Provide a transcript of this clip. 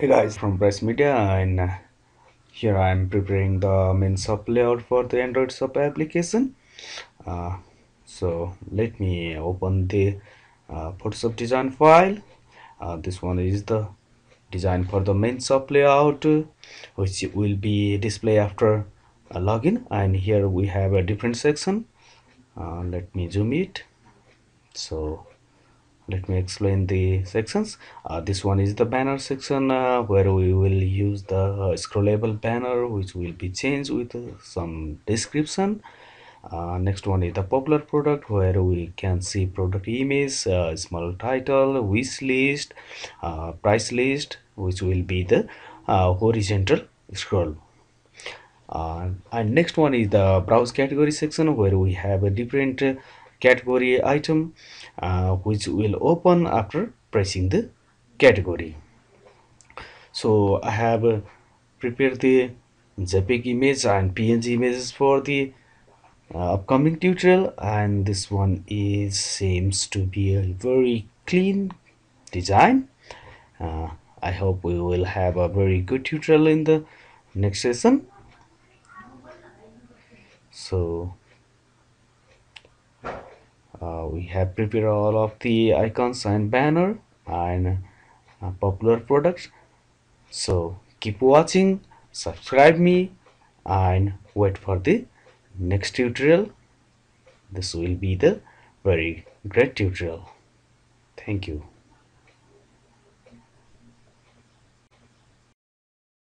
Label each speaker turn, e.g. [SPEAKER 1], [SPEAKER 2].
[SPEAKER 1] Hey guys from Braces Media and uh, here I am preparing the main sub layout for the Android sub application. Uh, so let me open the uh, Photoshop design file. Uh, this one is the design for the main sub layout uh, which will be displayed after a login and here we have a different section. Uh, let me zoom it. So let me explain the sections. Uh, this one is the banner section uh, where we will use the uh, scrollable banner which will be changed with uh, some description. Uh, next one is the popular product where we can see product image uh, small title wish list price list which will be the horizontal scroll. And next one is the browse category section where we have a different category item uh, which will open after pressing the category. So i have uh, prepared the jpeg image and png images for the uh, upcoming tutorial and this one is seems to be a very clean design. Uh, i hope we will have a very good tutorial in the next session. So we have prepared all of the icons and banner and uh, popular products. So keep watching subscribe me and wait for the next tutorial. This will be the very great tutorial. Thank you